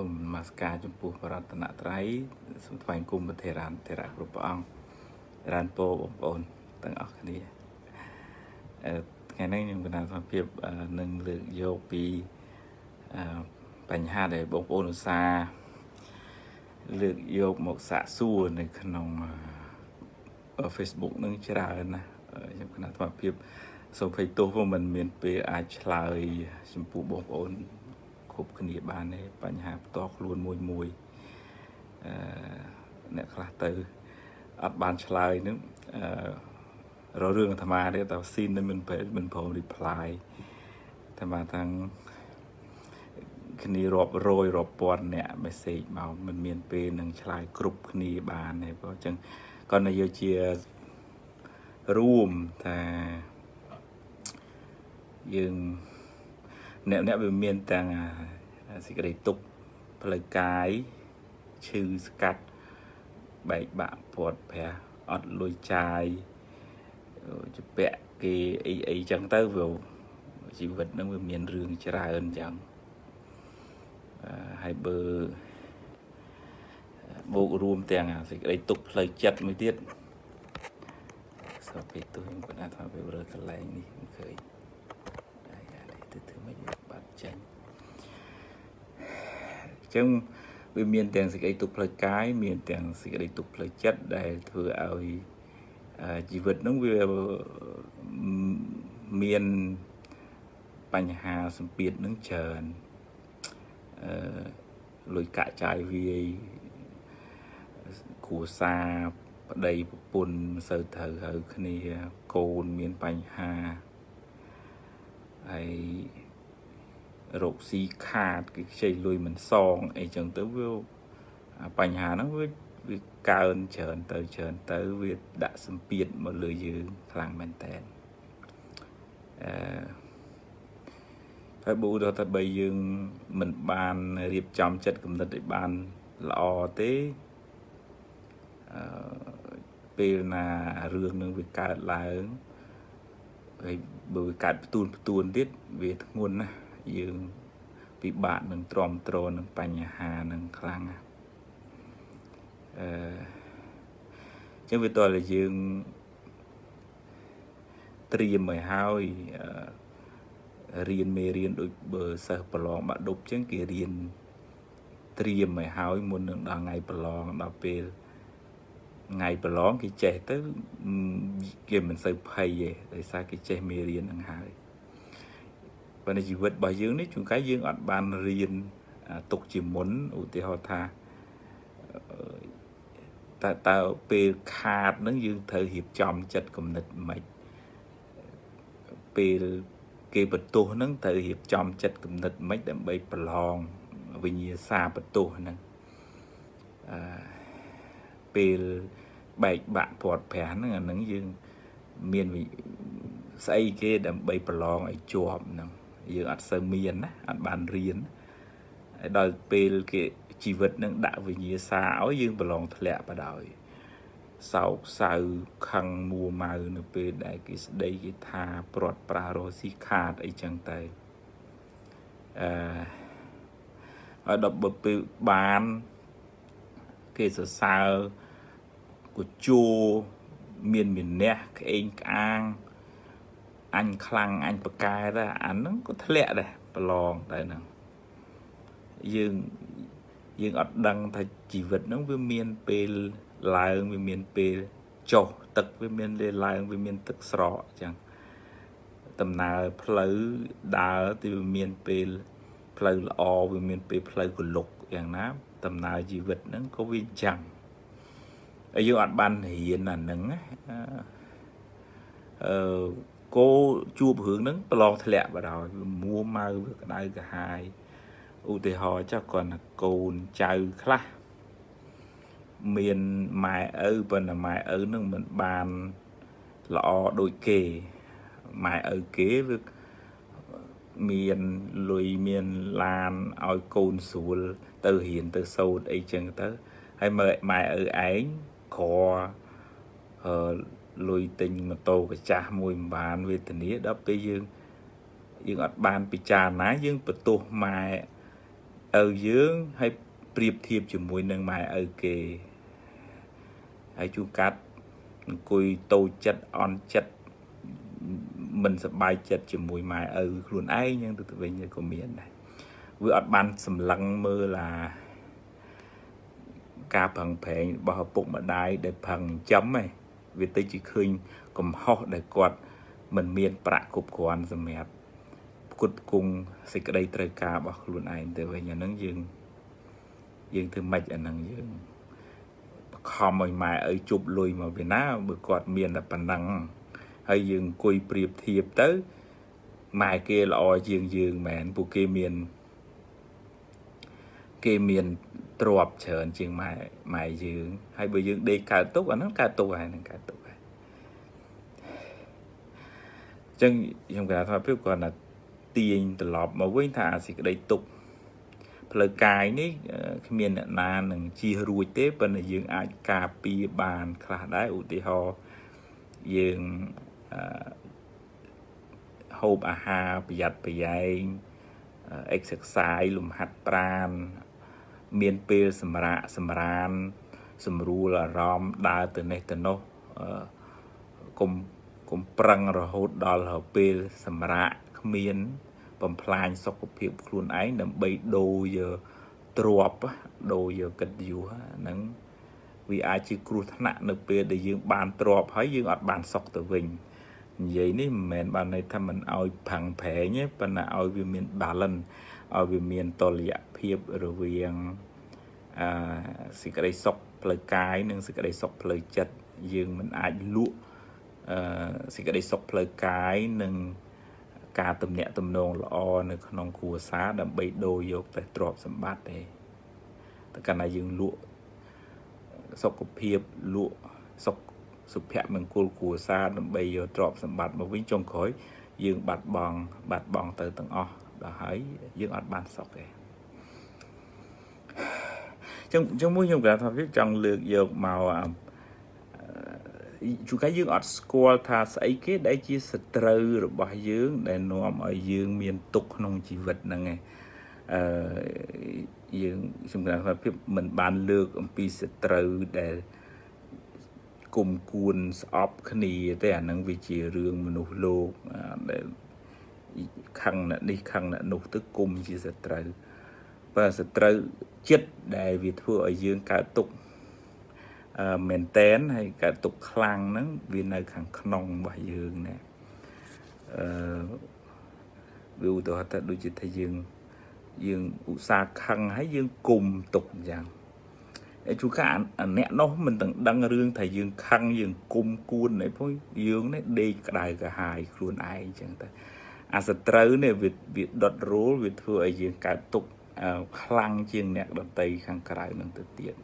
សូមនមស្ការចំពោះបរតនត្រ័យសូមថ្វាយគុំប្រធេរានធេរៈគ្រប់ព្រះអង្គរានពោបងប្អូនទាំងអស់គ្នាអឺថ្ងៃនេះខ្ញុំកណាសភាពនឹងលើកយកពីបញ្ហាដែលបងប្អូនឧស្សាហ៍លើកយកមកសាកសួរនៅក្នុង Facebook នឹងច្រើនណាខ្ញុំកណាសភាពសូមភ័យទោសព្រោះมันមានពេលអាចឆ្លើយចំពោះបងប្អូន គ្រប់គ្នាបានទេបញ្ហាផ្ទាល់ខ្លួនមួយមួយអឺអ្នកខ្លះទៅអត់បានឆ្លើយនឹងអឺររឿងអាត្មាទេតើស៊ីនមិនពេលមិនព្រម reply អាត្មាទាំងគ្នារាប់រយរាប់ពាន់អ្នក message មកមិនមានពេលនឹងឆ្លើយគ្រប់គ្នាបានទេព្រោះអញ្ចឹងគាត់នៅយកជារួមថាយើង អ្នកអ្នកវាមានទាំងសេចក្តីទុកផ្លូវកាយឈឺស្កាត់បែកបាក់ពាត់ប្រាស់អត់លុយចាយជពាក់គេអីអីចឹងទៅវាជីវិតនឹងវាមានរឿងច្រើនចឹងហើយបើបូករួមទាំងសេចក្តីទុកផ្លូវចិត្តមួយទៀតសោះពេលទូខ្ញុំគាត់ថាវារើកន្លែងនេះមិនឃើញទៅធ្វើមិនបាត់ ចាញ់អញ្ចឹងវាមានទាំងសេចក្តីទុកផ្លូវកាយមានទាំងសេចក្តីទុកផ្លូវចិត្តដែលធ្វើឲ្យជីវិតហ្នឹងវាមានបញ្ហាសម្ពាធនឹងច្រើនអឺលុយកាក់ចាយវាយគ្រួសារប្តីប្រពន្ធមិនសូវត្រូវហើយគ្នាកូនមានបញ្ហាហើយ រកស៊ីខាតគេខ្ចីលុយមិនសងអីចឹងទៅវាបញ្ហាហ្នឹងវាវាកើនច្រើនទៅច្រើនទៅវាដាក់សម្ពាធមកលើយើងខ្លាំងមែនតើអឺហើយបូដល់ថាបើយើងមិនបានរៀបចំចិត្តគំនិតឲ្យបានល្អទេអឺពេលណារឿងនឹងវាកើតឡើងហើយបើវាកើតផ្ទួនផ្ទួនទៀតវាធ្ងន់ណាស់ យើងពិបាកនឹងទ្រាំទ្រនឹងបញ្ហានឹងខ្លាំងណាស់អឺចឹងវាតើយើងត្រៀមឲ្យហើយរៀនមេរៀនដូចបើសិស្សប្រឡងបាក់ដប់ចឹងគេរៀនត្រៀមឲ្យហើយមុននឹងដល់ថ្ងៃប្រឡងដល់ពេលថ្ងៃប្រឡងគេចេះទៅគេមិនសូវភ័យទេដោយសារគេចេះមេរៀនហ្នឹងហើយ ប៉ុន្តែជីវិតរបស់យើងនេះជួនកាលយើងអត់បានរៀនទុកជាមុនឧទាហរណ៍ថាតើតើពេលខាតហ្នឹងយើងត្រូវរៀបចំចិត្តគំនិតមិនពេលគេបន្ទោសហ្នឹងត្រូវរៀបចំចិត្តគំនិតមិនដើម្បីប្រឡងវិញ្ញាសាបន្ទោសហ្នឹងអឺពេលបែកបាក់ពាត់ប្រាស់ហ្នឹងអាហ្នឹងយើងមានស្អីគេដើម្បីប្រឡងឲ្យជាប់ហ្នឹង យើងអត់សូវមានណាអត់បានរៀនហើយដល់ពេលគេជីវិតនឹងដាក់វិញ្ញាសាឲ្យយើងប្រឡងធ្លាក់បដ ாய் សោកសៅខឹងមួម៉ៅនៅពេលដែលគេស្ដីគេថាព្រាត់ប្រាសរស់ស៊ីខាតអីចឹងទៅអឺហើយដល់បើពេលបានគេសរសើរកូជូមានមានះក្អេងក្អាងអ ញខ្លាំងអញប្រកែដែរអាហ្នឹងក៏ធ្លាក់ដែរប្រឡងតែហ្នឹងយើងយើងអត់ដឹងថាជីវិតហ្នឹងវាមានពេលឡើងវាមានពេលចុះទឹកវាមានលេឡើងវាមានទឹកស្រកអញ្ចឹងដំណើរផ្លូវដើរទីវាមានពេលផ្លូវល្អវាមានពេលផ្លូវកលុកយ៉ាងណាដំណើរជីវិតហ្នឹងក៏វាអញ្ចឹងហើយយើងអត់បានរៀនអាហ្នឹងណាអឺ គោជួបរឿងហ្នឹងប្រឡងធ្លាក់បដ ாய் មួម៉ៅវាក្តៅកាហាយឧទាហរណ៍ចុះគាត់ថាកូនចៅខ្លះមានម៉ែឪប៉ុន្តែម៉ែឪនឹងមិនបានល្អដូចគេម៉ែឪគេវាមានលុយមានឡានឲ្យកូនស្រួលទៅរៀនទៅសូត្រអីចឹងទៅហើយមើលម៉ែឪឯងក្រអឺ លុយទិញម៉ូតូកាចាស់មួយមិនបានវេទនាដល់ពេលយើងយើងអត់បានពិចារណាយើងបន្ទោសម៉ែឪយើងហើយប្រៀបធៀបជាមួយនឹងម៉ែឪគេហើយជួកាត់អង្គុយតូចចិត្តអន់ចិត្តមិនសប្បាយចិត្តជាមួយម៉ែឪខ្លួនឯងហ្នឹងទៅវិញក៏មានដែរវាអត់បានសម្លឹងមើលឡាការប្រឹងប្រែងរបស់ឪពុកម្ដាយដែលប្រឹងចំឯង វាទៅជាឃើញកំហុសដែលគាត់មិនមានប្រាក់គ្រប់គ្រាន់សម្រាប់គុតគង់សេចក្តីត្រូវការរបស់ខ្លួនឯងទៅវិញអាហ្នឹងយើងយើងធ្វើម៉េចអាហ្នឹងយើងបខំឲ្យម៉ែឲ្យជប់លុយមកពីណាបើគាត់មានតែប៉ុណ្ណឹងហើយយើងអង្គុយប្រៀបធៀបទៅម៉ែគេល្អជាងយើងមែនពួកគេមានគេមាន ទ្របច្រើនជាងម៉ែម៉ែយើងហើយបើយើងដេកកើតទុកអាហ្នឹងកើតទុកហើយហ្នឹងកើតទុកហើយអញ្ចឹងខ្ញុំគាត់ថាព្រៀបគាត់ថាទាញត្រឡប់មកវិញថាអាសេចក្តីទុកផ្លូវកាយនេះគ្មានអ្នកណានឹងជៀសរួចទេប៉ុន្តែយើងអាចការពារបានខ្លះដែរឧទាហរណ៍យើងហូបអាហារប្រយ័ត្នប្រយែង exercise លំហាត់ប្រាណ មានពេលសម្រាកសម្រានសម្រួលអារម្មណ៍ដើរទៅនេះទៅនោះកុំកុំប្រឹងរហូតដល់ពេលសម្រាកគ្មាន បំផ្លាញសុខភាពខ្លួនឯងដើម្បីដូរយកទ្របដូរយកកិត្តិយសហ្នឹងវាអាចជាគ្រោះថ្នាក់នៅពេលដែលយើងបានទ្របហើយយើងអត់បានសុខទៅវិញនិយាយនេះមិនមែនបានន័យថាមិនឲ្យផាំងប្រែងទេប៉ុន្តែឲ្យវាមាន balance ឲ្យវាមានតលយៈភាពរវាងអឺសេចក្តីសុខផ្លូវកាយនិងសេចក្តីសុខផ្លូវចិត្តយើងមិនអាចលក់អឺសេចក្តីសុខផ្លូវកាយនិងការទំនាក់ទំនងល្អនៅក្នុងគ្រួសារដើម្បីដូរយកតែទ្រព្យសម្បត្តិទេតែកាលណាយើងលក់សុខភាពលក់សុខសុភមង្គលគ្រួសារដើម្បីយកទ្រព្យសម្បត្តិមកវិញចុងក្រោយយើងបាត់បង់បាត់បង់ទៅទាំងអស់ ដល់ហើយយើងអត់បានសុខទេចឹងចឹងមួយខ្ញុំគាត់ថាវាចង់លើកយកមកជួនកាលយើងអត់ស្គាល់ថាស្អីគេដែលជាសត្រូវរបស់យើង ដែលនាំឲ្យយើងមានទុកក្នុងជីវិតហ្នឹងឯងអឺយើងខ្ញុំគិតថាភាពមិនបានលើកអំពីសត្រូវដែលគុំគួនស្អប់គ្នាទេអានឹងវាជារឿងមនុស្សលោកដែល ខឹងអ្នកនេះខឹងអ្នកនោះទៅគុំជាសត្រូវបើសត្រូវចិត្តដែលវាធ្វើឲ្យយើងកើតទុក្ខមែនតែនហើយកើតទុកខ្លាំងហ្នឹងវានៅខាងក្នុងរបស់យើងណាអឺវាឧទាហរណ៍ថាដូចជាថាយើងយើងឧស្សាហ៍ខឹងហើយយើងគុំទុកអញ្ចឹងឯជួកាអ្នកនោះមិនទាំងដឹងរឿងថាយើងខឹងយើងគុំគួនអីផងយើងនេះដេកក្តៅកាហាយខ្លួនឯងអញ្ចឹងតែ អាសត្រូវនេះវាវាដុតរូលវាធ្វើឲ្យយើងកើតទុកខ្លាំងជាងអ្នកដតីខាងក្រៅនឹងទៅទៀត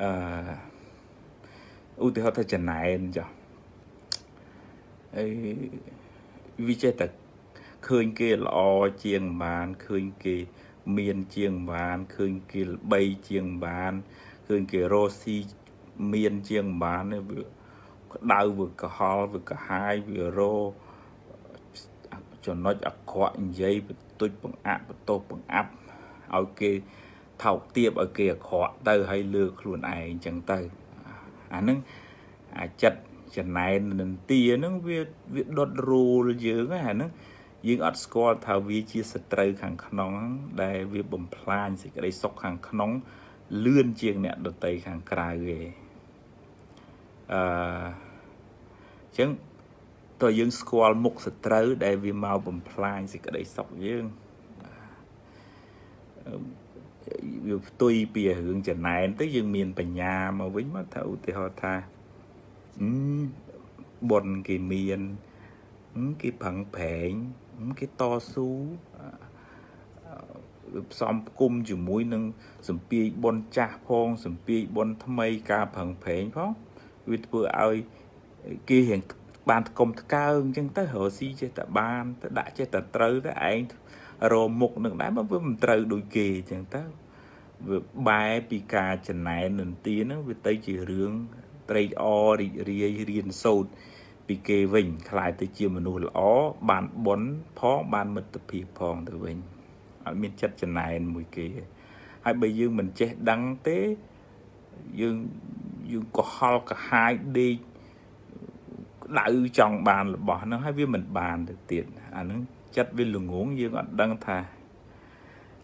អឺឧទាហរណ៍ថាចំណែនចុះអីវាចេះតែឃើញគេល្អជាងបានឃើញគេមានជាងបានឃើញគេល្បីជាងបានឃើញគេរស់ស៊ីមានជាងបានវាក្តៅវាកុហលវាកាហាយវារោ ចំណុចអាក្រក់និយាយបន្ទុចបង្អាក់បន្ទោសបង្អាប់ឲ្យគេថោកទាបឲ្យគេអាក្រក់ទៅហើយលើខ្លួនឯងអញ្ចឹងទៅអាហ្នឹងអាចិត្តចំណែននន្ទាហ្នឹងវាវាដុតរូលយើងហ្នឹងអាហ្នឹងយើងអត់ស្គាល់ថាវាជាសត្រូវខាងក្នុងដែលវាបំផ្លាញសេចក្តីសុខខាងក្នុងលឿនជាងអ្នកដតីខាងក្រៅឯងអឺអញ្ចឹង តើយើងស្គាល់មុខសត្រូវដែលវាមកបំផ្លាញសេចក្តីសុខយើងវាផ្ទុយពីរឿងចំណែនទៅយើងមានបញ្ញាមកវិញមកថាឧទាហរណ៍ថាបុនគេមានគេប្រឹងប្រែងគេតស៊ូផ្សំផ្គុំជាមួយនឹងសម្ពាយបុនចាស់ផងសម្ពាយបុនថ្មីការប្រឹងប្រែងផងវាធ្វើឲ្យគេរៀង បានថ្កុំថ្កើងអញ្ចឹងទៅរកស៊ីចេះតែបានទៅដាក់ចេះតែត្រូវទៅឯងរមុខនឹងដែរមកវាមិនត្រូវដូចគេអញ្ចឹងទៅវាបែពីការចំណែននន្ទាហ្នឹងវាទៅជារឿងត្រេកអររីករាយរៀនសូត្រពីគេវិញខ្លាយទៅជាមនុស្សល្អបានបុណ្យផងបានមិត្តភាពផងទៅវិញអអត់មានចិត្តចំណែនមួយគេហើយបើយើងមិនចេះដឹងទេយើងយើងក៏ហល់កាហាយដេក ដៅចង់បានរបស់ហ្នឹងហើយវាមិនបានទៅទៀតអាហ្នឹងចិត្តវាល្ងងយើងអត់ដឹងថា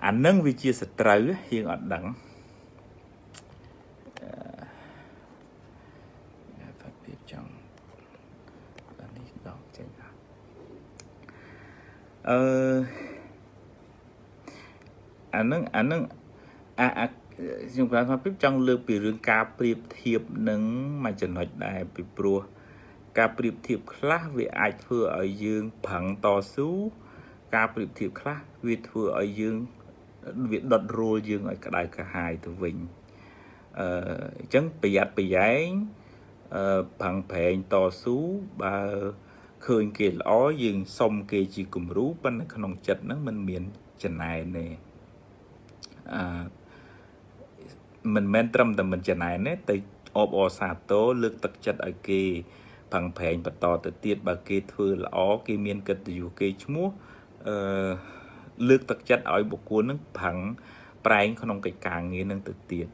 អានឹងវាជាសត្រូវយើងអត់ដឹងអឺបាទពីចង់ដល់នេះដកចេញអឺអានឹងអានឹងអាអាខ្ញុំគាត់ថាពីចង់លើកពីរឿងការប្រៀបធៀបនឹងមួយចំណុចដែរពីព្រោះ ការប្រៀបធៀបខ្លះវាអាចធ្វើឲ្យយើងប្រឹងតស៊ូការប្រៀបធៀបខ្លះវាធ្វើឲ្យយើងវាដុតរួលយើងឲ្យក្តៅក្រហាយទៅវិញអឺអញ្ចឹងប្រយ័ត្នប្រយែងអឺប្រឹងប្រែងតស៊ូបើឃើញគេល្អយើងសុំគេជាគំរូប៉ុន្តែក្នុងចិត្តហ្នឹងมันមានចំណែនទេអឺមិនមែនត្រឹមតែមិនចំណែនទេតែអបអសាទរលើកទឹកចិត្តឲ្យគេ ផឹងប្រែងបន្តទៅទៀតបើគេធ្វើល្អគេមានកិត្តិយសគេឈ្មោះអឺលើកទឹកចិត្តឲ្យបុគ្គលនឹងផឹងប្រែងក្នុងកិច្ចការងារនឹងទៅទៀត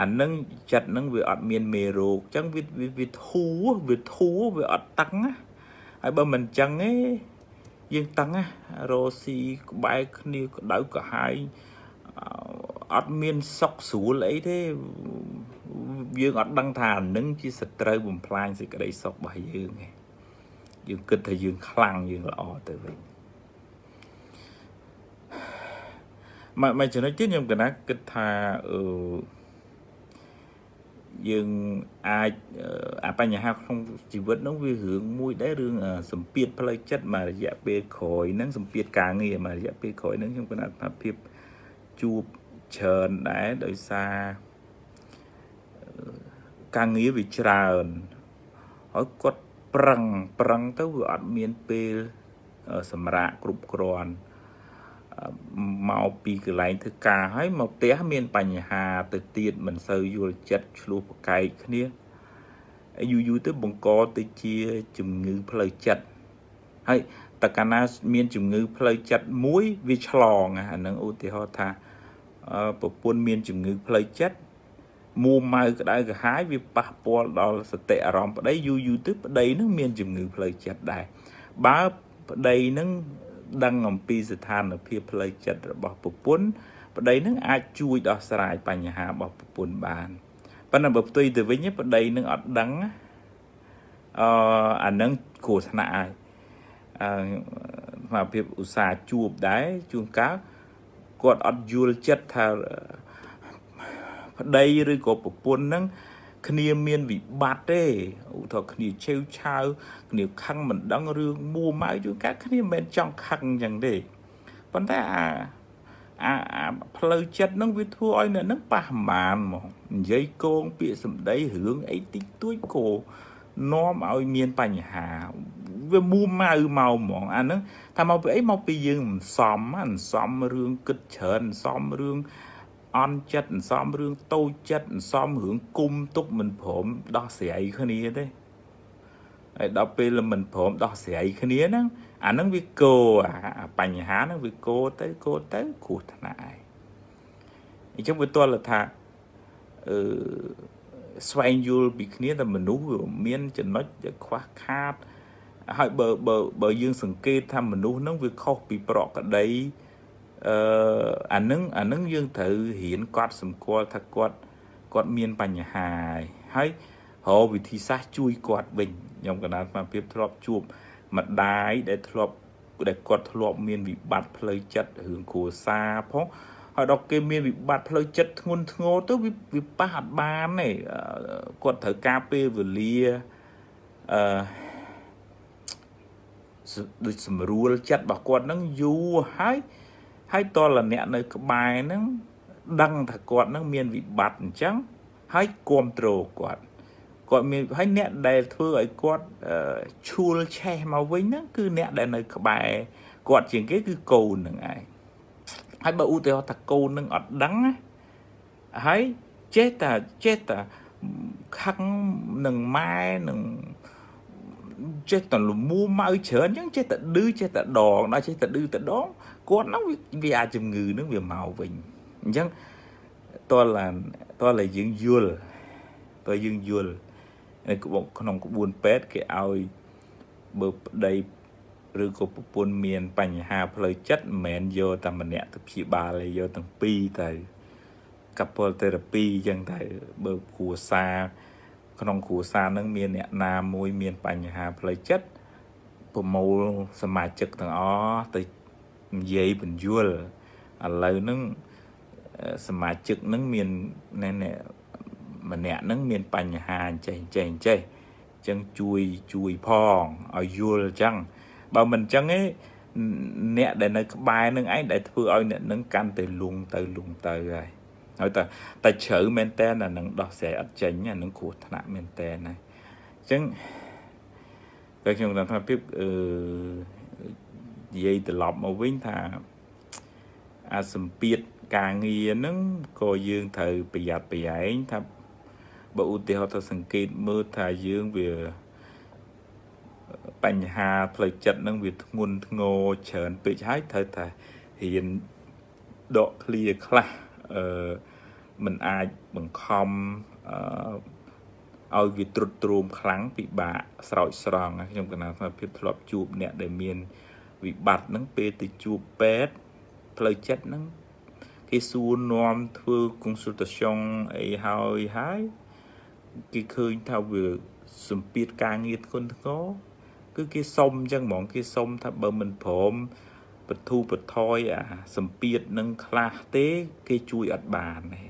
អានឹងចិត្តនឹងវាអត់មានមេរោគអញ្ចឹងវាវាធូរវាធូរវាអត់តឹងណាហើយបើមិនអញ្ចឹងទេយើងតឹងណារោស៊ីក្បែរគ្នាក្តៅក្រហាយ អត់មានសុខស្រួលអីទេយើងអត់ដឹងថានឹងជាសត្រូវបំផ្លាញសេចក្តីសុខរបស់យើងឯងយើងគិតថាយើងខ្លាំងយើងល្អទៅវិញមកមកចំណុចទៀតខ្ញុំកណាគិតថាអឺយើងអាចអាបញ្ហាក្នុងជីវិតនោះវារឿងមួយដែររឿងសម្ពាធផ្លូវចិត្តមករយៈពេលក្រោយហ្នឹងសម្ពាធការងារមករយៈពេលក្រោយហ្នឹងខ្ញុំគណៈថាភាពជួប ច្រើនដែរដោយសារការងារវាច្រើនហើយគាត់ប្រឹងប្រឹងទៅវាអត់មានពេលសម្រាប់គ្រប់គ្រាន់មកពីកន្លែងធ្វើការហើយមកផ្ទះមានបញ្ហាទៅទៀតមិនសូវយល់ចិត្តឆ្លោះប្រកែកគ្នាយូរយូរទៅបង្កទៅជាជំងឺផ្លូវចិត្តហើយតើកាលណាមានជំងឺផ្លូវចិត្តមួយវាឆ្លងអានឹងឧទាហរណ៍ថា ប្រពន្ធមានជំងឺផ្លូវចិត្តមួម៉ៅក្តៅក្រហាយវាប៉ះពាល់ដល់សតិអារម្មណ៍ប្តីយូរយូរទៅប្តីនឹងមានជំងឺផ្លូវចិត្តដែរបើប្តីនឹងដឹងអំពីស្ថានភាពផ្លូវចិត្តរបស់ប្រពន្ធប្តីនឹងអាចជួយដោះស្រាយបញ្ហារបស់ប្រពន្ធបានប៉ុន្តែបើផ្ទុយទៅវិញប្តីនឹងអត់ដឹងអឺអានឹងគ្រោះថ្នាក់ហើយអឺមកភាពឧស្សាហ៍ជួបដែរជួនកាល គាត់អត់យល់ចិត្តថាប្តីឬក៏ប្រពន្ធហ្នឹងគ្នាមានវិបត្តិទេឧទាហរណ៍គ្នាឆេវឆាវគ្នាខឹងមិនដឹងរឿងមួម៉ៅជួនកាលគ្នាមិនមែនចង់ខឹងអញ្ចឹងទេប៉ុន្តែអាអាអាផ្លូវចិត្តហ្នឹងវាធ្វើឲ្យអ្នកហ្នឹងប៉ះបានហ្មងនិយាយគងពាក្យសម្ដីរឿងអីតិចតួចក៏ នាំឲ្យមានបញ្ហាវាមួម៉ៅមកហ្មងអាហ្នឹងថាមកពីអីមកពីយើងមិនសមមិនសមរឿងគិតច្រើនសមរឿងអន់ចិត្តអន្សំរឿងតូចចិត្តអន្សំរឿងគុំទុកមិនព្រមដោះស្រាយគ្នាទេហើយដល់ពេលមិនព្រមដោះស្រាយគ្នាហ្នឹងអាហ្នឹងវាគោអាបញ្ហាហ្នឹងវាគោទៅគោទៅគ្រោះថ្នាក់ហើយអញ្ចឹងវាទល់ថាអឺ ស្វែងយល់ពីគ្នាតែមនុស្សវាមានចំណុចដែលខ្វះខាតហើយបើបើបើយើង សង្កេតថាមនុស្សហ្នឹងវាខុសពីប្រកដីអឺអានឹងអានឹងយើងត្រូវរៀនគាត់សម្គាល់ថាគាត់គាត់មានបញ្ហាហើយរកវិធីសាស្ត្រជួយគាត់វិញខ្ញុំកណ្ដាលស្មារតីធ្លាប់ជួបម្ដាយដែលធ្លាប់ដែលគាត់ធ្លាប់មានវិបត្តិផ្លូវចិត្តរឿងគ្រួសារផង ហើយដល់គេមានវិបត្តិផ្លូវចិត្តធ្ងន់ធ្ងរទៅវាប៉ះអត់បានទេគាត់ត្រូវការពេលវេលាអឺដូចស្រួលចិត្តរបស់គាត់នឹងយូរហើយហើយតលអ្នកនៅក្បែរហ្នឹងដឹងថាគាត់ហ្នឹងមានវិបត្តិអញ្ចឹងហើយគ្រប់គ្រងគាត់គាត់មានហើយអ្នកដែលធ្វើឲ្យគាត់ឈួលឆេះមកវិញហ្នឹងគឺអ្នកដែលនៅក្បែរគាត់ជាងគេគឺកូនហ្នឹងឯង ហើយបើឧទាហរណ៍ថាកូននឹងអត់ដឹងណាហើយចេះតែចេះតែខឹងនឹងម៉ែនឹងចេះតែលមូម៉ៅច្រើនអញ្ចឹងចេះតែឌឺចេះតែដងដល់ចេះតែឌឺតែដងគាត់ហ្នឹងវាអាចជំងឺហ្នឹងវាមកវិញអញ្ចឹងតើឡានតើឡើយយើងយល់តើយើងយល់នៅក្នុងក្បួនពេទ្យគេឲ្យបើប្តី ឬក៏ប្រពន្ធមានបញ្ហាផ្លូវចិត្តមិនមែនយកតែម្នាក់ទៅព្យាបាលទេយកទាំងពីរទៅ couple therapy អញ្ចឹងទៅបើគ្រួសារក្នុងគ្រួសារនឹងមានអ្នកណាមួយមានបញ្ហាផ្លូវចិត្តប្រមូលសមាជិកទាំងអស់ទៅនិយាយបញ្យលឥឡូវហ្នឹងសមាជិកហ្នឹងមានណែម្នាក់ហ្នឹងមានបញ្ហាអញ្ចេះអញ្ចេះអញ្ចេះអញ្ចឹងជួយជួយផងឲ្យយល់អញ្ចឹង បើមិនអញ្ចឹងទេអ្នកដែលនៅក្បែរនឹងឯងដែលធ្វើឲ្យអ្នកនឹងកាន់តែលងទៅលងទៅហើយហើយតែតែជ្រៅមែនតើអានឹងដោះស្រាយអត់ចេញអានឹងគ្រោះថ្នាក់មែនតើណាអញ្ចឹងតែខ្ញុំថាភាពអឺនិយាយត្រឡប់មកវិញថាអាសម្ពាធការងារហ្នឹងក៏យើងត្រូវប្រយ័ត្នប្រយែងថាបើឧទាហរណ៍ទៅសង្កេតមើលថាយើងវា បញ្ហាផ្លូវចិត្តហ្នឹងវាធ្ងន់ធ្ងរច្រើនពេកហើយត្រូវតែរៀនដកឃ្លាខ្លះអឺมันអាចបង្ខំអឺឲ្យវាទ្រុឌទ្រោមខ្លាំងពិបាកស្រោចស្រង់ខ្ញុំកណាថាភាពធ្លាប់ជួបអ្នកដែលមានវិបត្តិហ្នឹងពេលទៅជួបពេទ្យផ្លូវចិត្តហ្នឹងគេសួរនាំធ្វើ consultation អីហើយហើយគេឃើញថាវាសម្ពាធការងារធ្ងន់ធ្ងរ គឺគេសុំអញ្ចឹងហ្មងគេសុំថាបើមិនព្រមបធូបថយអាសម្ពាធនឹងខ្លះទេ គេជួយអត់បានទេ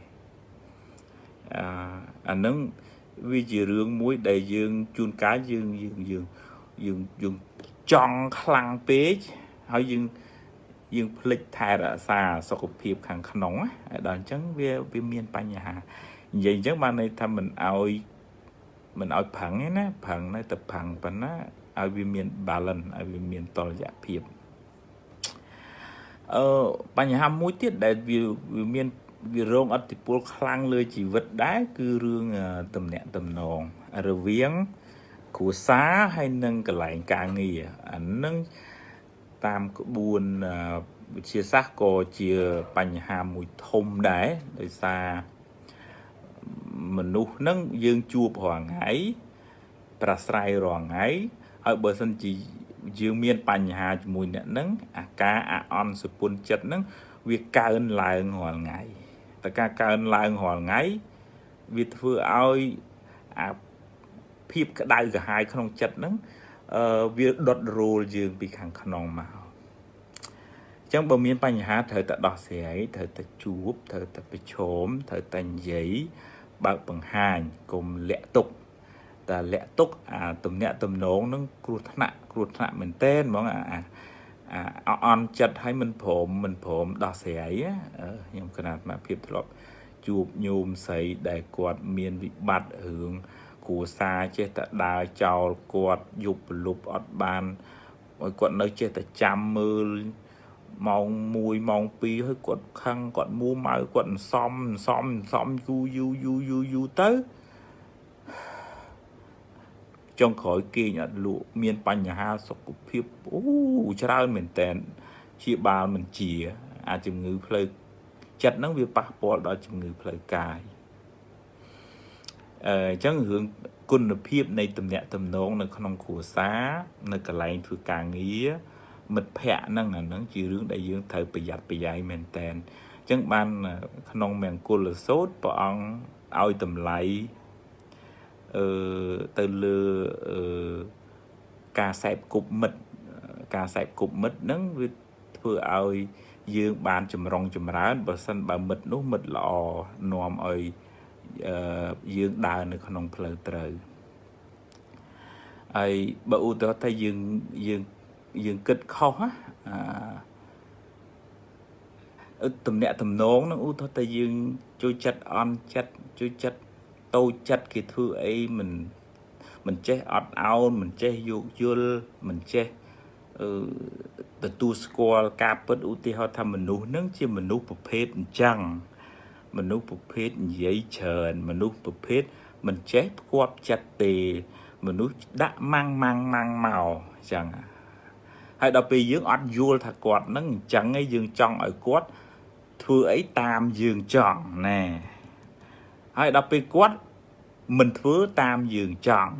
អាអានឹងវាជារឿងមួយដែលយើងជួនកាលយើងយើងយើងយើងយើងចង់ខ្លាំងពេកហើយយើងយើងភ្លេចថែរក្សាសុខភាពខាងក្នុងណាដល់អញ្ចឹងវាវាមានបញ្ហានិយាយអញ្ចឹងបានន័យថាមិនអោយមិនអោយប្រឹងទេណាប្រឹងនៅតែប្រឹងប៉ុណ្ណា ឲ្យវាមាន balance ឲ្យវាមានតលយៈភាពអឺបញ្ហាមួយទៀតដែលវាវាមានវារងអតិពលខ្លាំងលើជីវិតដែរគឺរឿងតំណាក់តំណងរវាងគ្រួសារហើយនិងកន្លែងការងារអានឹងតាមក្បួនវិទ្យាសាស្ត្រក៏ជាបញ្ហាមួយធំដែរដោយសារមនុស្សនឹងយើងជួបរាល់ថ្ងៃប្រស្រ័យរាល់ថ្ងៃ ហើយបើសិនជាយើងមានបញ្ហាជាមួយអ្នកនឹងអាការអាអន់សុពន្ធចិត្តនឹងវាកើនឡើងរាល់ថ្ងៃតែការកើនឡើងរាល់ថ្ងៃវាធ្វើឲ្យអាភាពក្តៅក្រហាយក្នុងចិត្តហ្នឹងអឺវាដុតរោលយើងពីខាងក្នុងមកអញ្ចឹងបើមានបញ្ហាត្រូវតែដោះស្រាយត្រូវតែជួបត្រូវតែប្រឈមត្រូវតែនិយាយបើកបង្ហាញកុំលាក់ទុក តែលាក់ទុកអាទំនាក់ទំនងនឹងគ្រោះថ្នាក់គ្រោះថ្នាក់មែនតើហ្មងអាអាអន់ចិត្តឲ្យមិនព្រមមិនព្រមដោះស្រាយខ្ញុំគណៈអាភាពធ្លាប់ជួបញោមស្រីដែលគាត់មានវិបត្តិរឿងគ្រួសារចេះតែដើរចោលគាត់យប់ប្រលប់អត់បានឲ្យគាត់នៅចេះតែចាំមើលម៉ោង1ម៉ោង2ហើយគាត់ខឹងគាត់មួម៉ៅគាត់សំសំសំយូយូយូយូយូទៅ ចុងក្រោយគេងអត់លក់មានបញ្ហាសុខភាពអូច្រើនមែនតែនជាបាលមិនជា អាជំងឺផ្លូវចិត្តហ្នឹងវាប៉ះពាល់ដល់ជំងឺផ្លូវកាយអឺអញ្ចឹងរឿងគុណភាពនៃតំណែងតំណងនៅក្នុងគ្រួសារនៅកន្លែងធ្វើការងារមិត្តភ័ក្តិហ្នឹងអាហ្នឹងជារឿងដែលយើងត្រូវប្រយ័ត្នប្រយែងមែនតែនអញ្ចឹងបានក្នុងមង្គលសោតព្រះអង្គឲ្យតម្លៃ អឺទៅលើអឺការសែបគប់មិត្តការសែបគប់មិត្តហ្នឹងវាធ្វើឲ្យយើងបានចម្រុងចម្រើនបើសិនបើមិត្តនោះមិត្តល្អនាំឲ្យអឺយើងដើរនៅក្នុងផ្លូវត្រូវហើយបើឧទាហរណ៍ថាយើងយើងយើងគិតខុសណាអឺតំណាក់តំណងនឹងឧទាហរណ៍ថាយើង ជួយចិត្តអន់ចិត្តជួយចិត្ត តូចចិត្តគេធ្វើអីមិនមិនចេះអត់អោនមិនចេះយោគយល់មិនចេះអឺទទួលស្គាល់ការពិតឧទាហរណ៍ថាមនុស្សនឹងជាមនុស្សប្រភេទអញ្ចឹងមនុស្សប្រភេទនិយាយច្រើនមនុស្សប្រភេទមិនចេះផ្គាប់ចិត្តទេ មនុស្សដាក់ម៉ាំងម៉ាំងម៉ាំងមកអញ្ចឹងហើយដល់ពេលយើងអត់យល់ថាគាត់នឹងអញ្ចឹងឯងយើងចង់ឲ្យគាត់ធ្វើអីតាមយើងចង់ណែ ហើយដល់ពេលគាត់មិនធ្វើតាមយើងចង់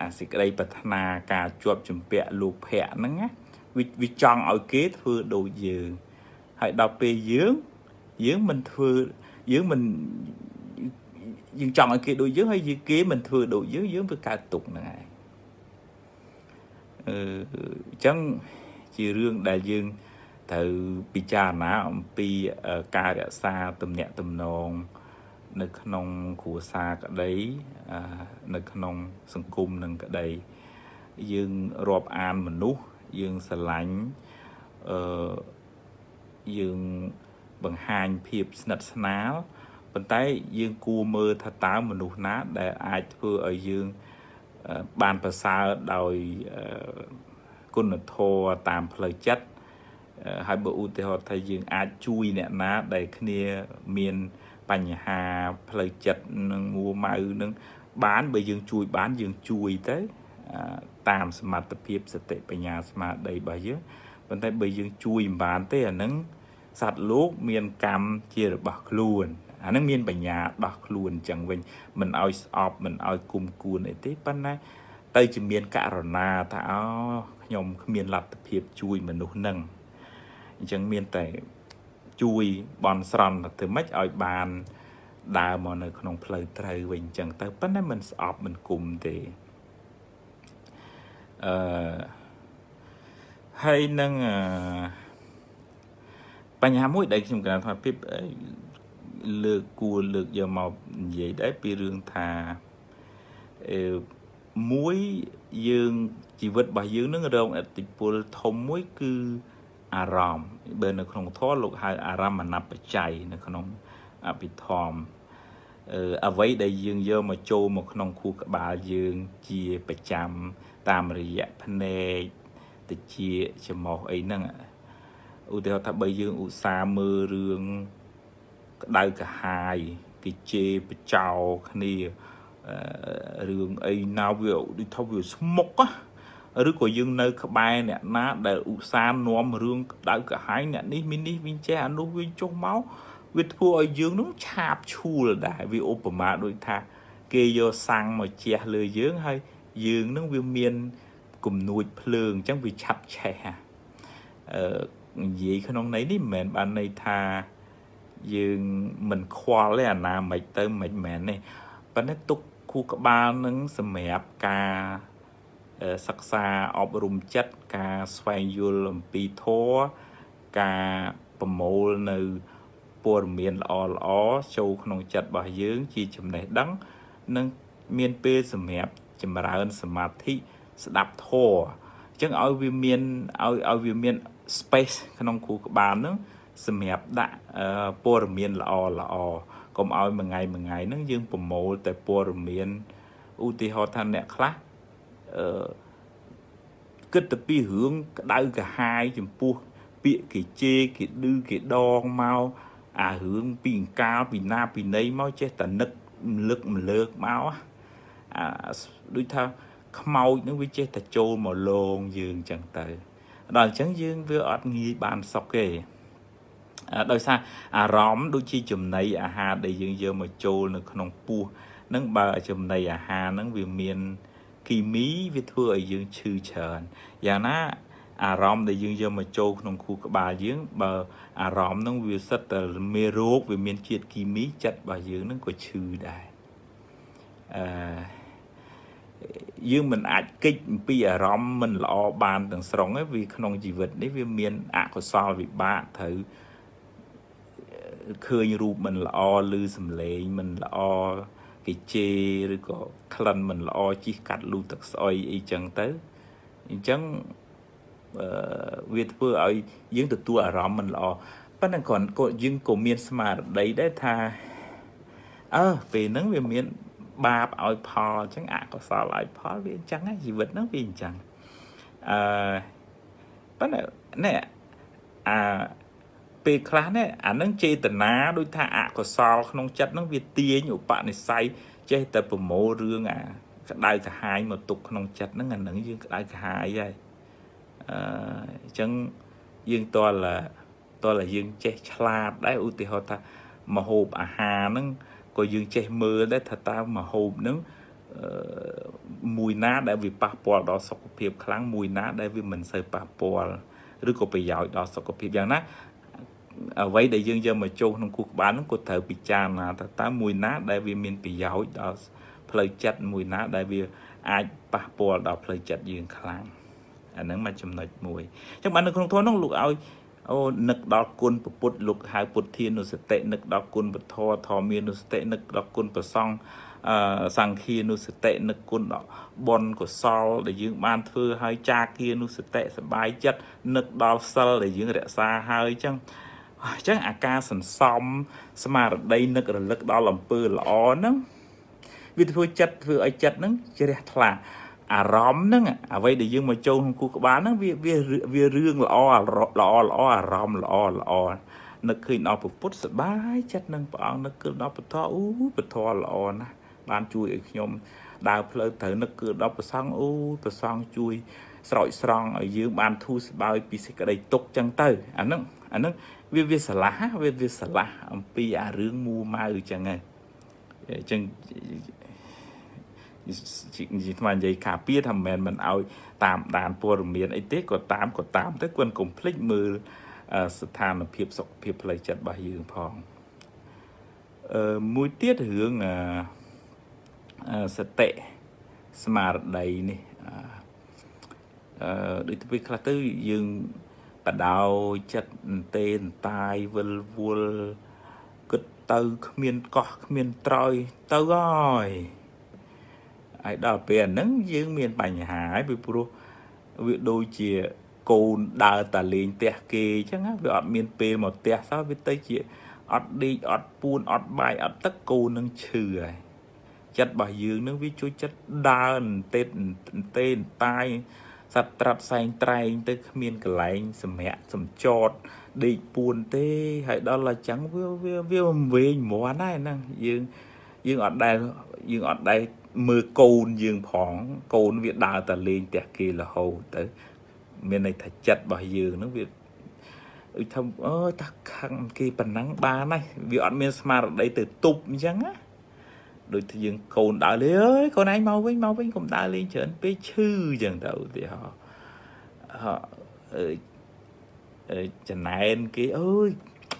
អាសេចក្តីប្រាថ្នាការជាប់ជំពាក់លោកភ័ក្រហ្នឹងណាវាវាចង់ឲ្យគេធ្វើដូចយើងហើយដល់ពេលយើងយើងមិនធ្វើយើងមិនយើងចង់ឲ្យគេដូចយើងហើយយើងគេមិនធ្វើដូចយើងយើងវាកើតទុកហ្នឹងឯងអឺអញ្ចឹងជារឿងដែលយើងត្រូវពិចារណាអំពីការរក្សាទំនាក់ទំនង នៅក្នុងគ្រួសារក្តីនៅក្នុងសង្គមនឹងក្តីយើងរាប់អានមនុស្សយើងស្រឡាញ់អឺយើងបង្ហាញភាពស្និទ្ធស្នាលប៉ុន្តែយើងគួរមើលថាតើមនុស្សណា ដែលអាចធ្វើឲ្យយើងបានប្រសើរដោយគុណធម៌តាមផ្លូវចិត្តហើយបើឧទាហរណ៍ថាយើងអាចជួយអ្នកណាដែលគ្នាមាន បញ្ហាផ្លូវចិត្តនឹងមួម៉ៅនឹងបានបើយើងជួយបានយើងជួយទៅតាមសមត្ថភាពសតិបញ្ញាស្មារតីរបស់យើងប៉ុន្តែបើយើងជួយមិនបានទេអានឹងសត្វលោកមានកម្មជារបស់ខ្លួនអានឹងមានបញ្ញាដោះខ្លួនអញ្ចឹងវិញមិនឲ្យស្អប់មិនឲ្យគុំគួនអីទេប៉ុន្តែទៅជាមានករណាថាអូខ្ញុំគ្មានលទ្ធភាពជួយមនុស្សនឹងអញ្ចឹងមានតែ ជួយបន់ស្រន់ទៅម៉េចឲ្យបានដើរមកនៅក្នុងផ្លូវត្រូវវិញអញ្ចឹងទៅប៉ុន្តែមិនស្អប់មិនគុំទេអឺហើយនឹងបញ្ហាមួយដែលខ្ញុំកណាត់ថាភាពលើកគួរលើកយកមកនិយាយដែរពីរឿងថាអឺមួយយើងជីវិតរបស់យើងនឹងរងអតិពលធំមួយគឺ អារម្មណ៍បើនៅក្នុងធម៌លោកហៅអារម្មណ៍អនបច្ច័យនៅក្នុងអភិធម្មអឺអ្វីដែលយើងយកមកចូលមកក្នុងខួរក្បាលយើងជាប្រចាំតាមរយៈភ្នែកតិចច្រមុះអីហ្នឹងឧទាហរណ៍ថាបើយើងឧស្សាហ៍មើលរឿងក្តៅកាហាយគេជេរបចោគ្នារឿងអីណាវាដូចថាវាស្មុក ឬក៏យើងនៅក្បែរអ្នកណាដែលឧស្សាហ៍នាំរឿងក្តៅកាហាយអ្នកនេះមីនេះវិញចេះអានោះវិញចុះមកវាធ្វើឲ្យយើងនោះឆាបឈួលដែរវាឧបមាដូចថា គេយកសាំងមកជះលើយើងហើយយើងនឹងវាមានគំនួចភ្លើងអញ្ចឹងវាឆាប់ឆេះអឺនិយាយក្នុងន័យនេះមិនមែនបានន័យថាយើងមិនខ្វល់ទេអាណាមិនទៅមិនមែនទេប៉ុន្តែទុកគូក្បាលនឹងសម្រាប់ការ សិក្សាអប់រំចិត្តការស្វែងយល់អំពីធម៌ការប្រមូលនៅព័ត៌មានល្អល្អចូលក្នុងចិត្តរបស់យើង ជាចំណេះដឹង និងមានពេលសម្រាប់ចម្រើនសមាធិស្ដាប់ធម៌អញ្ចឹងឲ្យវាមានឲ្យឲ្យវាមាន space ក្នុងគូក្បាលហ្នឹងសម្រាប់ដាក់ព័ត៌មានល្អល្អកុំឲ្យមួយថ្ងៃមួយថ្ងៃហ្នឹងយើងប្រមូលតែព័ត៌មានឧទាហរណ៍ថាអ្នកខ្លះ អឺគិតទៅពីរឿងក្តៅកាហាយចំពោះពាក្យគេជេរគេឌឺគេដងមកអារឿងពីអង្កាលពីណាពីណីមកចេះតែនឹកម្លឹកម្លើកមកអាដូចថាខ្មោចនឹងវាចេះតែចូលមកលងយើងចឹងទៅដល់អញ្ចឹងយើងវាអត់ងាយបានសុខទេដោយសារអារម្មណ៍ដូចជាចំណីអាហារដែលយើងយកមកចូលនៅក្នុងពោះនឹងបើចំណីអាហារហ្នឹងវាមានគី មីវាធ្វើឲ្យយើងឈឺច្រើនយ៉ាងណាអារម្មណ៍ដែលយើងយកមកចូលក្នុងខួរក្បាលយើងបើអារម្មណ៍ហ្នឹងវាសិតតែមេរោគវាមានជាតិគីមីចិត្តរបស់យើងហ្នឹងក៏ឈឺដែរអឺយើងមិនអាចកិច្ចអំពីអារម្មណ៍មិនល្អបានទាំងស្រុងទេវាក្នុងជីវិតនេះវាមានអកុសលវិបាកត្រូវឃើញរូបមិនល្អឬសំឡេងមិនល្អ គេជេរឬក៏ក្លិនមិនល្អជីកកាត់លូទឹកស្អុយអីចឹងទៅអញ្ចឹងអឺវាធ្វើឲ្យយើងទទួលអារម្មណ៍មិនល្អប៉ុន្តែគ្រាន់ក៏យើងក៏មានស្មារតីដែរថាអើពេលហ្នឹងវាមានបាបឲ្យផលអញ្ចឹងអកុសលឲ្យផលវាអញ្ចឹងជីវិតហ្នឹងវាអញ្ចឹងអឺប៉ុន្តែនេះអា ពេលខ្លះនេះអានឹងចេតនាដូចថាអកុសល ក្នុងចិត្តហ្នឹងវាទាញឧបនិស្ស័យចេះតែប្រមូលរឿងអាក្តៅក្រហាយមកទុកក្នុងចិត្តហ្នឹងអាហ្នឹងយើងក្តៅក្រហាយហើយអឺអញ្ចឹងយើងតលតលយើងចេះឆ្លាតដែរឧទាហរណ៍ថាមហូបអាហារហ្នឹងក៏យើងចេះមើលដែរថាតើមហូបហ្នឹងមួយណាដែលវាប៉ះពាល់ដល់សុខភាពខ្លាំងមួយណាដែលវាមិនសូវប៉ះពាល់ឬក៏ប្រយោជន៍ដល់សុខភាពយ៉ាងណា អ្វីដែលយើងយកមកចុះក្នុងគូក្បាលហ្នឹងក៏ត្រូវពិចារណាថាតើមួយណាដែលវាមានប្រយោជន៍ដល់ផ្លូវចិត្តមួយណាដែលវាអាចប៉ះពាល់ដល់ផ្លូវចិត្តយើងខ្លាំងអាហ្នឹងមកចំណុចមួយអញ្ចឹងបាននៅក្នុងធម៌នោះលោកឲ្យអូនឹកដល់គុណពុទ្ធលោកហៅពុទ្ធានុសតិនឹកដល់គុណពធធម្មានុសតិនឹកដល់គុណប្រសង្ឃអឺសង្ឃានុសតិនឹកគុណដល់បុណ្យកុសលដែលយើងបានធ្វើហើយចាគានុសតិសบายចិត្តនឹកដល់សិលដែលយើងរក្សាហើយអញ្ចឹង អញ្ចឹងអាការសន្សំស្មារតីនឹករលឹកដល់អំពើល្អហ្នឹងវាធ្វើចិត្តធ្វើឲ្យចិត្តហ្នឹងជ្រះថ្លាអារម្មណ៍ហ្នឹងអ្វីដែលយើងមកចូលក្នុងគូក្បាលហ្នឹងវាវាវារឿងល្អល្អល្អអារម្មណ៍ល្អល្អនឹកឃើញដល់ពុទ្ធសบายចិត្តនឹងព្រះអង្គនឹកឃើញដល់ពធអូពធល្អណាស់បានជួយឲ្យខ្ញុំដើរផ្លូវត្រូវនឹកគឺដល់ប្រសង់អូប្រសង់ជួយ ស្រោចស្រង់ឲ្យយើងបានធូរស្បើយពីសេចក្តីទុកចឹងទៅអាហ្នឹង អាហ្នឹងវាវាស្រឡះវាវាស្រឡះអំពីអារឿងមូម៉ៅចឹងហ្នឹងអញ្ចឹងនិយាយថ្មនិយាយការពារថាមិនមែនមិនឲ្យតាមដានព័ត៌មានអីទេក៏តាមក៏តាមទៅគួរកុំភ្លេចមើលស្ថានភាពសុខភាពផ្លូវចិត្តរបស់យើងផងអឺមួយទៀតរឿងសតិស្មារតីនេះអឺដូចទៅខ្លះទៅយើង បដោចិត្តទេនតាយវិលវល់គិតទៅគ្មានកោះគ្មានត្រយទៅហើយហើយដល់ពេលហ្នឹងយើងមានបញ្ហាហើយពីព្រោះវាដូចជាកូនដើរតាលេងផ្ទះគេអញ្ចឹងវាអត់មានពេលមកផ្ទះសោះវាទៅជាអត់ដេកអត់ពួនអត់បាយអត់ទឹកកូននឹងឈឺហើយចិត្តរបស់យើងនឹងវាជួយចិត្តដើរទេតទេតាយ សត្វត្រាត់សែងត្រែងទៅគ្មានកន្លែងសម្រាកសំចតដេកពួនទេហើយដល់តែចឹងវាវាវាវែងមន់ហើយហ្នឹងយើងយើងអត់ដែលយើងអត់ដែលមើលកូនយើងផង កូនវាដើរតែលេងផ្ទះគេរហូតទៅ មានន័យថាចិត្តរបស់យើងហ្នឹងវាដូចថាអើតាខឹងគេប៉ុណ្ណឹងបានហើយវាអត់មានស្មារតីទៅទប់អញ្ចឹងណា ដូចថាយើងកូនដើរលេងអើយកូនឯងមកវិញមកវិញកុំដើរលេងច្រើនពេកឈឺអញ្ចឹងទៅឧទាហរណ៍អឺចំណែនគេអើយ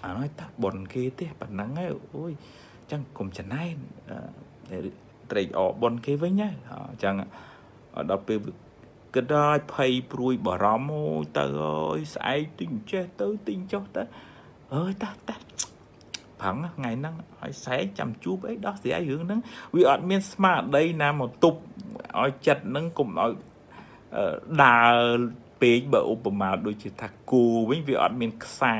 អានោះតាប៉ុនគេទេប៉ុណ្ណឹងហើយអូយអញ្ចឹងកុំចំណែនត្រេកអរប៉ុនគេវិញណាអញ្ចឹងដល់ពេលគិតដល់ភ័យព្រួយបារម្ភអូយទៅអើយស្អែកទិញចេះទៅទិញចុះទៅអើយតាតា ប្រឹងថ្ងៃហ្នឹងឲ្យសែកចាំជួបអីដោះស្រាយរឿងហ្នឹងវាអត់មានស្មារតីណាមកទប់ឲ្យចិត្តហ្នឹងកុំឲ្យដើរពេកបើឧបមាដូចជាថាគូវិញវាអត់មានខ្សែ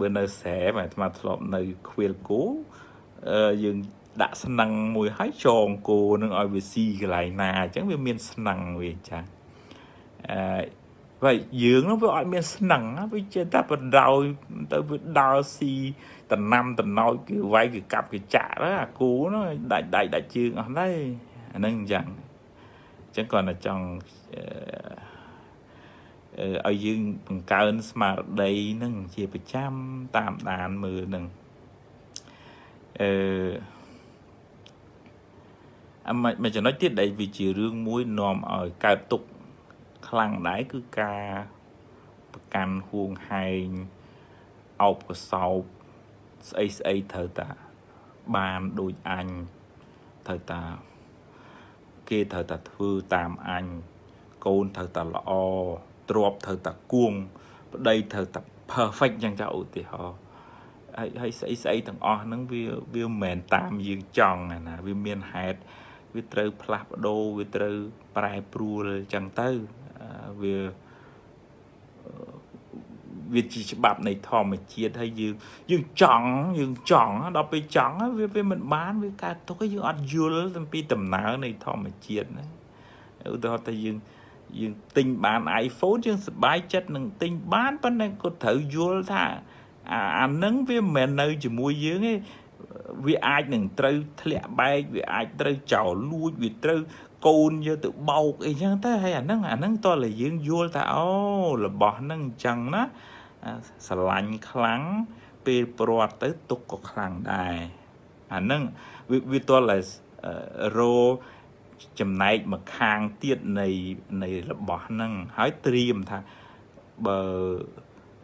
បើនៅស្រែអាត្មាធ្លាប់នៅខ្វៀលគូយើងដាក់ស្នឹងមួយហើយចងគោនឹងឲ្យវាស៊ីកន្លែងណាអញ្ចឹងវាមានស្នឹងវាអញ្ចឹងអឺ vậy យើងនោះវាអត់មានស្នឹងវាចេះតែបណ្ដោយទៅវាដើរស៊ី តំណាំតំណោចគឺវាយគឺកាប់គឺចាក់ទៅអាគូនោះដាច់ដាច់ដាច់ជើងអស់ហើយអាហ្នឹងអញ្ចឹងអញ្ចឹងគាត់តែចង់អឺឲ្យយើងបង្កើនស្មារតីហ្នឹងជាប្រចាំតាមដានមើលហ្នឹងអឺមួយចំណុចទៀតដែលវាជារឿងមួយនាំឲ្យកើតទុកខ្លាំងដែរគឺការប្រកាន់ហួងហែងអោបកសោប ស្អីស្អីត្រូវតា បានដូចអញត្រូវតា គេត្រូវតាធ្វើតាមអញកូនត្រូវតាល្អទ្របត្រូវតាគួងប្តីត្រូវតា perfect យ៉ាងចាឧទាហរណ៍ហើយហើយស្អីស្អីទាំងអស់ហ្នឹងវាវាមិនមែនតាមយើងចង់ណាវាមានហេតុវាត្រូវផ្លាស់ប្ដូរវាត្រូវប្រែប្រួលចឹងទៅវា វាជាច្បាប់នៃធម្មជាតិហើយយើងយើងចង់យើងចង់ដល់ពេលចង់វាវាមិនបានវាកើតទុកយើងអត់យល់អំពីដំណើរនៃធម្មជាតិណាឧទាហរណ៍ថាយើងយើងទិញបាន iPhone យើងសប្បាយចិត្តនឹងទិញបានប៉ុន្តែក៏ត្រូវយល់ថាអាអានឹងវាមិនមែននៅជាមួយយើងទេវាអាចនឹងត្រូវធ្លាក់បែកវាអាចត្រូវចោលលួចវាត្រូវកូនយកទៅបោកអីចឹងទៅហើយអាហ្នឹងអាហ្នឹងតើតែយើងយល់ថាអូរបស់ហ្នឹងអញ្ចឹងណា ស្រឡាញ់ខ្លាំងពេលព្រាត់ទៅទុកក៏ខ្លាំងដែរអាហ្នឹងវាតើតែរោចំណែកមកខាងទៀតនៃនៃរបស់ហ្នឹងហើយត្រៀមថាបើ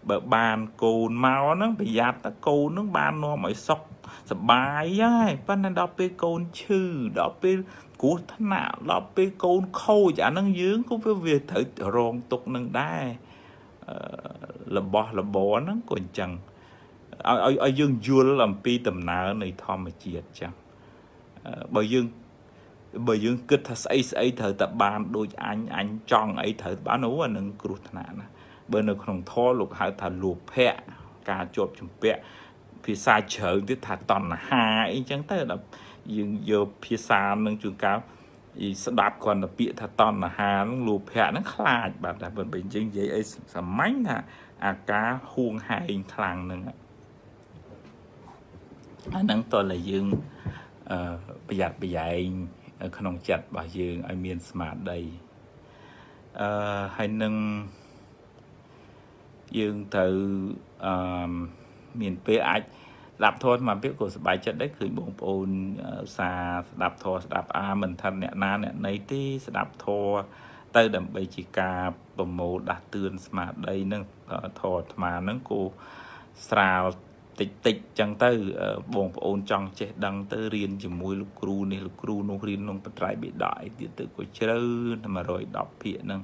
បើបានកូនមកហ្នឹងប្រយ័ត្នតកូនហ្នឹងបាននាំឲ្យសុខសបាយហើយប៉ុន្តែដល់ពេលកូនឈឺដល់ពេលគ្រោះថ្នាក់ដល់ពេលកូនខូចអាហ្នឹងយើងក៏វាវាត្រូវរងទុកនឹងដែរ របស់របរហ្នឹងក៏អញ្ចឹងឲ្យឲ្យយើងយល់អំពីដំណើរនៃធម្មជាតិចឹងបើយើងបើយើងគិតថាស្អីស្អីត្រូវតែបានដូចអញអញចង់អីត្រូវបានអូអានឹងគ្រោះថ្នាក់ណាបើនៅក្នុងធម៌លោកហៅថាលោភៈការជាប់ជំពាក់ភាសាជ្រៅទៀតថាតណ្ហាអីចឹងទៅដល់យើងយកភាសានឹងជួនកាល អីស្ដាប់គ្រាន់តែពាក្យថាតណ្ហានឹងលោភៈហ្នឹងខ្លាចបាទតែបើអញ្ចឹងនិយាយអីសាមញ្ញថាអាការហួងហែងខ្លាំងហ្នឹងអាហ្នឹងតើតែយើងអឺប្រយ័ត្នប្រយែងក្នុងចិត្តរបស់យើងឲ្យមានស្មារតីអឺហើយនឹងយើងត្រូវអឺមានពេលអាច ស្ដាប់ធម៌មកពេលក៏សប្បាយចិត្តដែរឃើញបងប្អូនសារស្ដាប់ធម៌ស្ដាប់អាមិនថាអ្នកណាអ្នកណីទេស្ដាប់ធម៌ទៅដើម្បីជាការប្រមូលដាស់តឿនស្មារតីនឹងធម៌អាត្មានឹងគូស្រាលតិចតិចចឹងទៅបងប្អូនចង់ចេះដឹងទៅរៀនជាមួយលោកគ្រូនេះលោកគ្រូនោះរៀនក្នុងបត្រៃបិដកអីទៀតទៅក៏ជ្រៅតែ110ភាគហ្នឹង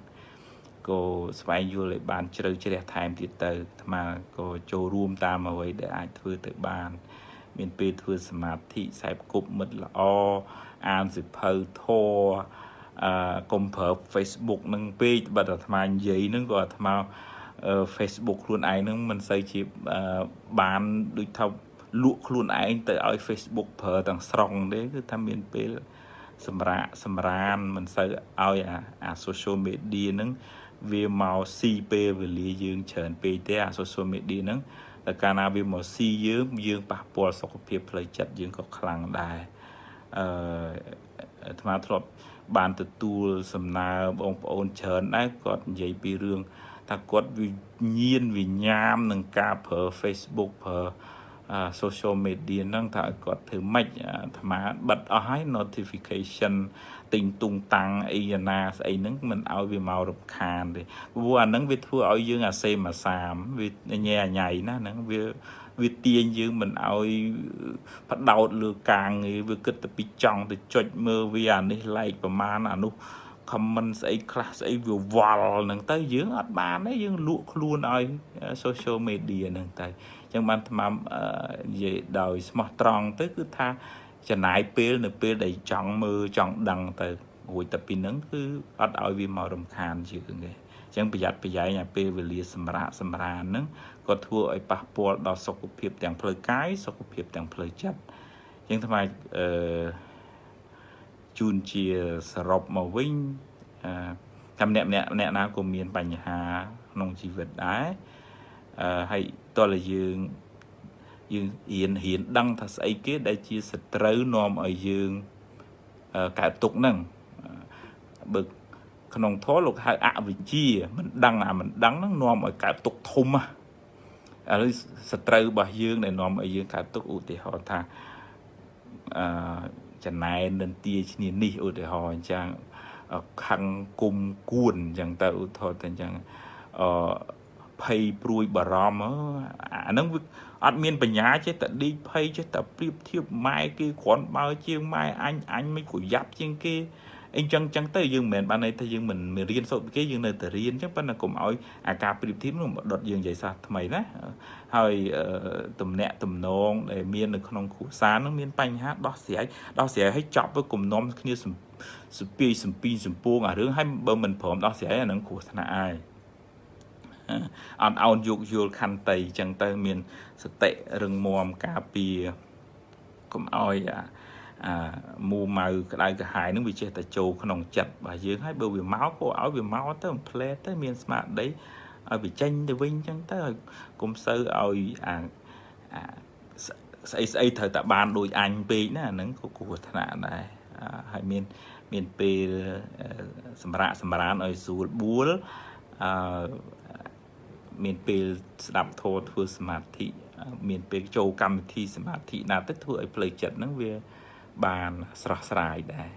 ក៏ស្វែងយល់ឲ្យបានជ្រៅជ្រះថែមទៀតទៅអាត្មាក៏ចូលរួមតាមអ្វីដែលអាចធ្វើទៅបាន មានពេលធ្វើសមាធិខ្សែគប់មិត្តល្អអានសិភៅធរអឺកុំប្រើ Facebook នឹងពេកបើអាត្មានិយាយនឹងក៏អាត្មា Facebook ខ្លួនឯងនឹងមិនសូវជាបានដូចថាលក់ខ្លួនឯងទៅឲ្យ Facebook ប្រើទាំងស្រុងទេគឺថាមានពេលសម្រាប់សម្រានមិនសូវឲ្យអាអា social media ហ្នឹង វាមកស៊ីពេលវេលាយើងច្រើនពេកទេអា social media ហ្នឹងតែកាលណាវាមកស៊ីយើងយើងប៉ះពាល់សុខភាពផ្លូវចិត្តយើងក៏ខ្លាំងដែរអឺអាត្មាធ្លាប់បានទទួលសំណើបងប្អូនច្រើនដែរគាត់និយាយពីរឿងថាគាត់វិញ្ញាណវិញ្ញាមនឹងការប្រើ Facebook ប្រើ social media ហ្នឹងថាឲ្យគាត់ធ្វើម៉េចអាត្មាបិទអស់ហើយ notification ទិញទុងតាំងអីណាស្អីហ្នឹងមិនឲ្យវាមករំខានទេព្រោះអាហ្នឹងវាធ្វើឲ្យយើងអាសេមអាសាមវាញ៉ែអាញ៉ៃណាហ្នឹងវាវាទាញយើងមិនឲ្យបដោតលើការងារវាគិតទៅពីចង់ទៅចុចមើលវាអានេះ like ប្រមាណអានោះ comment ស្អីខ្លះស្អីវាវល់ហ្នឹងទៅយើងអត់បានទេយើងលក់ខ្លួនឲ្យ social media ហ្នឹងទៅអញ្ចឹងបានថ្មនិយាយដោយស្មោះត្រង់ទៅគឺថា ចំណាយពេលនៅពេលដែលចង់មើលចង់ដឹងទៅរួចតែពីហ្នឹងគឺអត់ឲ្យវាមករំខានយើងទេអញ្ចឹងប្រយ័ត្នប្រយែងឲ្យពេលវេលាសម្រាប់សម្រានហ្នឹងក៏ធ្វើឲ្យប៉ះពាល់ដល់សុខភាពទាំងផ្លូវកាយសុខភាពទាំងផ្លូវចិត្តអញ្ចឹងថ្មអឺជូនជាសរុបមកវិញអឺតែម្នាក់ម្នាក់អ្នកណាក៏មានបញ្ហាក្នុងជីវិតដែរអឺហើយតើយើង យើងរៀនរៀនដឹងថាស្អីគេដែលជាសត្រូវនាំឲ្យយើងកើតទុកហ្នឹងបើក្នុងធម៌លោកហៅអវិជ្ជាមិនដឹងអាមិនដឹងហ្នឹងនាំឲ្យកើតទុកធំណាឥឡូវសត្រូវរបស់យើងដែលនាំឲ្យយើងកើតទុកឧទាហរណ៍ថាអឺចំណែននន្ទាឈ្នានេះឧទាហរណ៍អញ្ចឹងខឹងគុំគួនអញ្ចឹងទៅឧទាហរណ៍ទៅអញ្ចឹងអឺភ័យព្រួយបារម្ភអាហ្នឹងវា អត់មានបញ្ញាចេះតែឌីកភ័យចេះតែប្រៀបធៀបម៉ែគេគ្រាន់បើជាងម៉ែអញអញមិនប្រយ័ត្នជាងគេអីចឹងចឹងទៅយើងមិនមែនបានន័យថាយើងមិនរៀនសូត្រពីគេយើងនៅតែរៀនចឹងប៉ុន្តែកុំឲ្យអាការប្រៀបធៀបនោះមកដុតយើងនិយាយសាស្ត្រថ្មីណាហើយទំនាក់ទំនងដែលមាននៅក្នុងគ្រួសារនឹងមានបញ្ហាដោះស្រាយដោះស្រាយឲ្យចប់ទៅគំនុំគ្នាសំពីសំពីសំពួងអារឿងហើយបើមិនព្រមដោះស្រាយអានឹងគ្រោះថ្នាក់ឯង អត់អោនយោគយល់ខន្តីអញ្ចឹងទៅមានសតិរឹងមាំការពារកុំឲ្យអាអាមូម៉ៅក្តៅក្រហាយនឹងវាចេះតែចូលក្នុងចិត្តរបស់យើងហើយបើវាមកក៏ឲ្យវាមកទៅផ្លែទៅមានស្មារតីឲ្យវាចេញទៅវិញអញ្ចឹងទៅឲ្យកុំសូវឲ្យអាស្អីស្អីត្រូវតែបានដូចអញពេកណាអាហ្នឹងក៏គ្រោះថ្នាក់ដែរអឺហើយមានមានពេលអឺសម្រាប់សម្រានឲ្យស្រួលបួលអឺ មានពេលស្ដាប់ធម៌ធ្វើសមាធិអឺមានពេលចូលកម្មវិធីសមាធិណាទៅធ្វើឲ្យផ្លូវចិត្តហ្នឹងវាបានស្រស់ស្រាយដែរ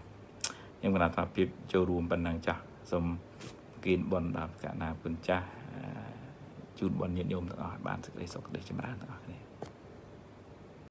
ខ្ញុំគណៈថាភាពចូលរួមប៉ុណ្ណឹងចាស់សូមគៀនបនដល់កណ្ណាគុណចាស់អឺជូនបនញាតិញោមទាំងអស់ឲ្យបានសេចក្តីសុខសេចក្តីចម្រើនទាំងអស់គ្នា